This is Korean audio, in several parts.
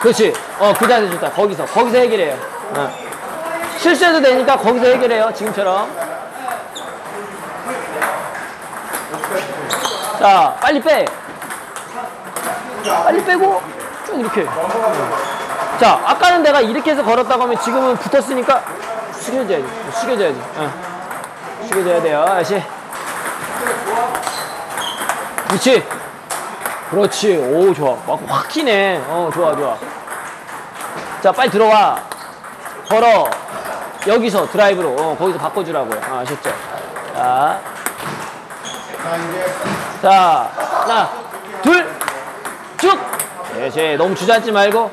그렇지. 어, 그 자세 좋다. 거기서. 거기서 해결해요. 어. 실수해도 되니까 거기서 해결해요. 지금처럼. 자, 빨리 빼. 빨리 빼고 쭉 이렇게. 자, 아까는 내가 이렇게 해서 걸었다고 하면 지금은 붙었으니까 숙여줘야지. 숙여줘야지. 어. 숙여줘야 돼요. 다시. 그렇지. 그렇지. 오, 좋아. 막 확 키네. 어, 좋아, 좋아. 자, 빨리 들어와. 걸어. 여기서 드라이브로. 어, 거기서 바꿔주라고요. 아, 아셨죠? 자. 자, 하나, 둘, 쭉! 그렇지. 너무 주저앉지 말고.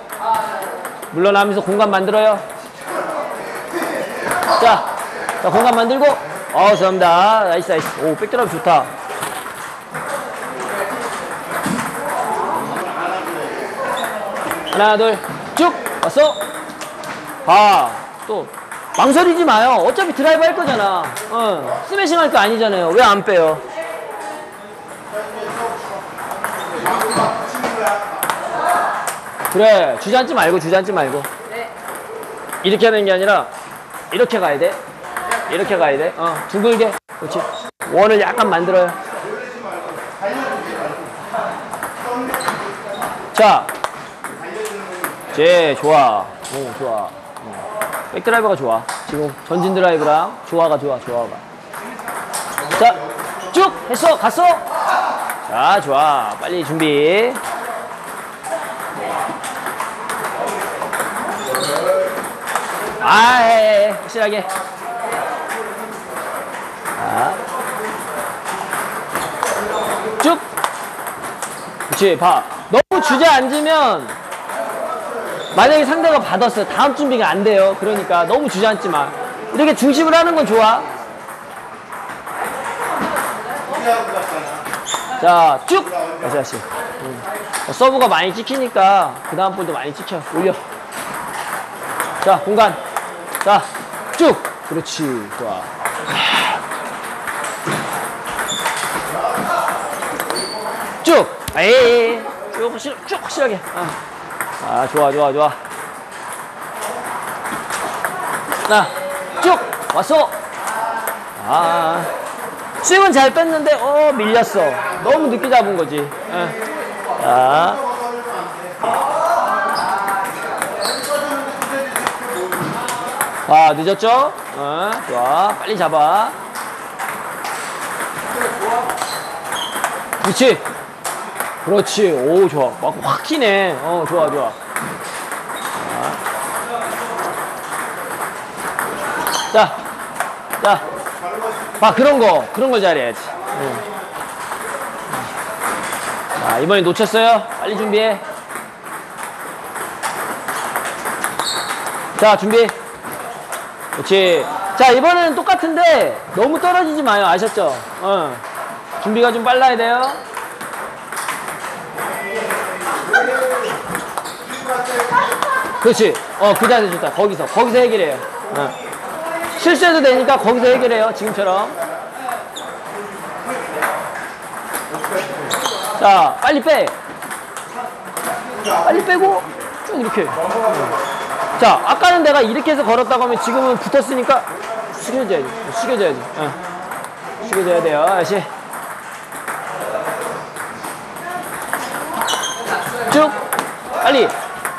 물러나면서 공간 만들어요. 자, 자 공간 만들고. 어, 감사합니다. nice, nice. 오, 백드랍 좋다. 하나, 둘, 쭉! 왔어? 봐. 또. 망설이지 마요. 어차피 드라이브 할 거잖아. 어. 스매싱 할 거 아니잖아요. 왜 안 빼요? 그래. 주저앉지 말고, 주저앉지 말고. 이렇게 하는 게 아니라, 이렇게 가야 돼. 이렇게 가야 돼. 어. 둥글게. 그렇지. 원을 약간 만들어요. 자. 제 좋아. 오, 좋아. 어. 백드라이버가 좋아. 지금 전진 드라이브랑 좋아가 좋아, 좋아가. 자, 쭉 했어, 갔어. 자, 좋아. 빨리 준비. 아, 해, 해, 해. 확실하게. 자. 쭉. 그렇지, 봐. 너무 주저앉으면 만약에 상대가 받았어요. 다음 준비가 안 돼요. 그러니까 너무 주저앉지 마. 이렇게 중심을 하는 건 좋아. 자, 쭉! 다시, 다시. 음. 어, 서브가 많이 찍히니까 그 다음 볼도 많이 찍혀. 올려. 자, 공간. 자, 쭉! 그렇지. 좋아. 쭉! 에이, 쭉, 확실, 쭉 확실하게. 아. 아, 좋아, 좋아, 좋아. 하나, 쭉! 왔어! 아. 스윙은 잘 뺐는데, 어, 밀렸어. 너무 늦게 잡은 거지. 예. 자. 아, 늦었죠? 어, 좋아. 빨리 잡아. 그렇지. 그렇지. 오, 좋아. 막 확 키네. 어, 좋아, 좋아. 자. 자. 봐, 그런 거. 그런 걸 잘해야지. 응. 자, 이번에 놓쳤어요. 빨리 준비해. 자, 준비. 그렇지. 자, 이번에는 똑같은데 너무 떨어지지 마요. 아셨죠? 어. 준비가 좀 빨라야 돼요. 그렇지. 어, 그 자세 좋다. 거기서. 거기서 해결해요. 어. 실수해도 되니까 거기서 해결해요. 지금처럼. 자, 빨리 빼. 빨리 빼고 쭉 이렇게. 자, 아까는 내가 이렇게 해서 걸었다고 하면 지금은 붙었으니까 숙여줘야지. 숙여줘야지. 어. 숙여줘야 돼요. 다시.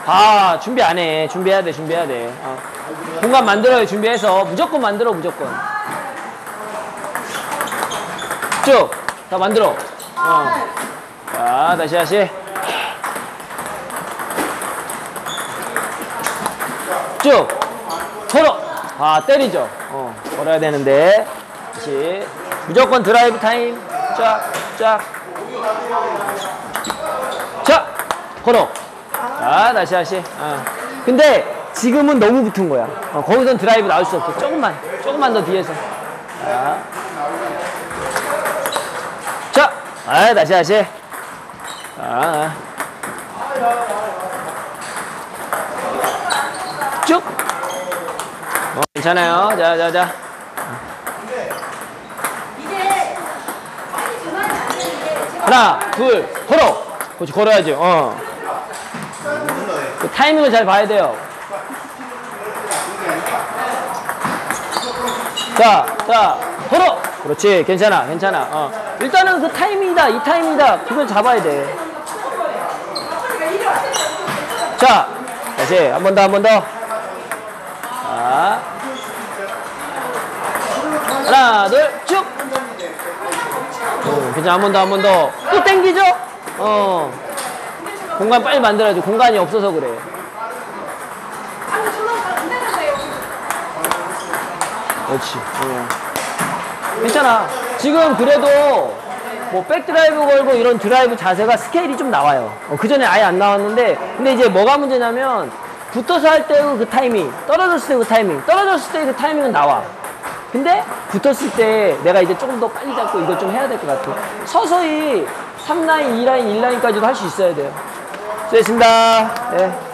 아, 준비 안 해. 준비해야 돼, 준비해야 돼. 어. 공간 만들어요, 준비해서. 무조건 만들어, 무조건. 쭉. 다 만들어. 어. 자, 다시, 다시. 쭉. 걸어. 아, 때리죠. 어, 걸어야 되는데. 다시. 무조건 드라이브 타임. 쫙, 쫙. 자, 걸어. 자, 다시, 다시. 어. 근데 지금은 너무 붙은 거야. 어, 거기선 드라이브 나올 수 없어. 조금만, 조금만 더 뒤에서. 자. 자, 아, 다시, 다시. 자. 쭉. 어, 괜찮아요. 자, 자, 자. 하나, 둘, 걸어. 그렇지, 걸어야지. 어. 그 타이밍을 잘 봐야 돼요. 자, 자, 걸어! 그렇지, 괜찮아, 괜찮아. 어. 일단은 그 타이밍이다, 이 타이밍이다. 그걸 잡아야 돼. 자, 다시, 한 번 더, 한 번 더. 자. 하나, 둘, 쭉! 어, 괜찮아, 한 번 더, 한 번 더. 또 땡기죠? 어. 공간 빨리 만들어야지. 공간이 없어서 그래. 그렇지. 어. 괜찮아. 지금 그래도 뭐 백드라이브 걸고 이런 드라이브 자세가 스케일이 좀 나와요. 그 전에 아예 안 나왔는데, 근데 이제 뭐가 문제냐면 붙어서 할때그 타이밍, 떨어졌을 때그 타이밍, 떨어졌을 때그 타이밍은 나와. 근데 붙었을 때 내가 이제 조금 더 빨리 잡고 이거 좀 해야 될 것 같아. 서서히 3라인, 2라인, 1라인까지도 할 수 있어야 돼요. 수고했습니다. 예.